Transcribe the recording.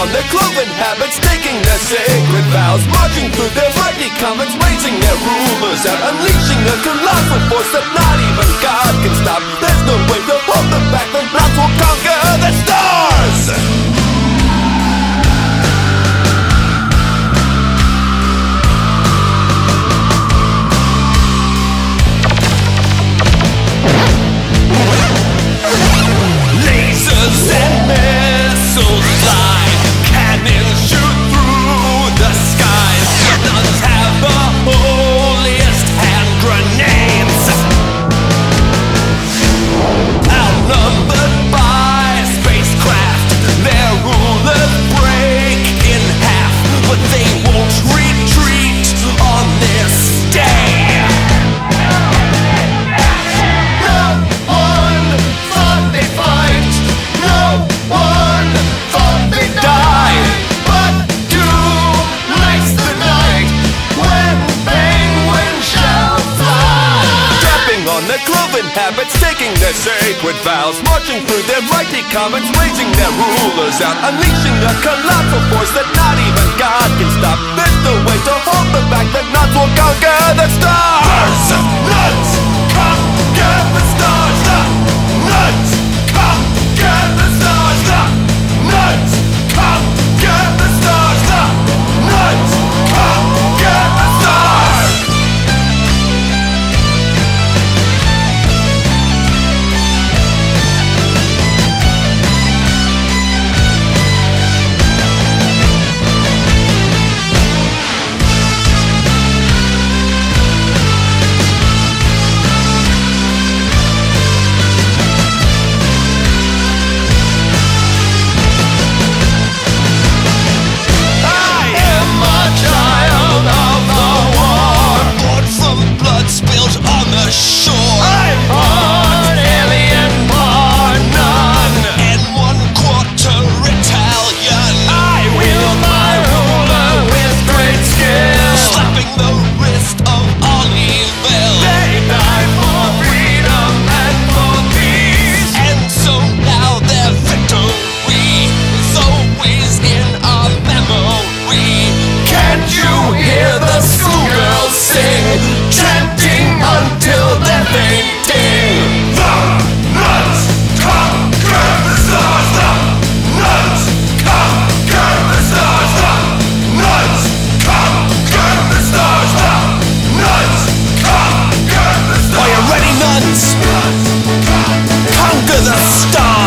on their cloven habits, taking their sacred vows, marching through their mighty convents, raising their rulers out, unleashing the Taking their sacred vows, marching through their mighty convents, raging their rulers out, unleashing a colossal force that not even God can stop. The way you hear the schoolgirls sing, chanting until they're fainting? The nuns conquer the stars, the nuns conquer the stars, the nuns conquer the stars, the nuns conquer the stars. Are you ready, nuns? Conquer the stars.